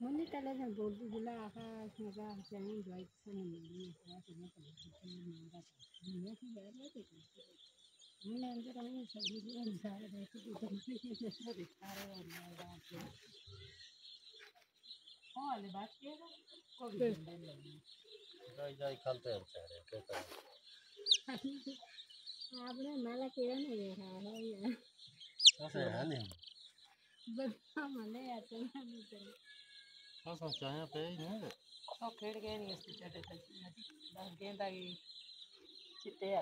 Ngunit talaga, wala ka nagkakasalang right sa nangyari. Kaya tinatawag ko sa mga kapatid. Hindi ko ba alam ito. Muna ang sarang yun, sabi ko yun, sabi ko yun, sabi ko yun, sabi ko yun, sabi ko ओ वाले बात किया को भी जाई जाई खालते हैं सारे कहता है आपने माला किया नहीं देखा है यार कैसे है नहीं बस मले आते हैं ਹਾਂ ਸੋਚਾਇਆ ਚਿੱਟੇ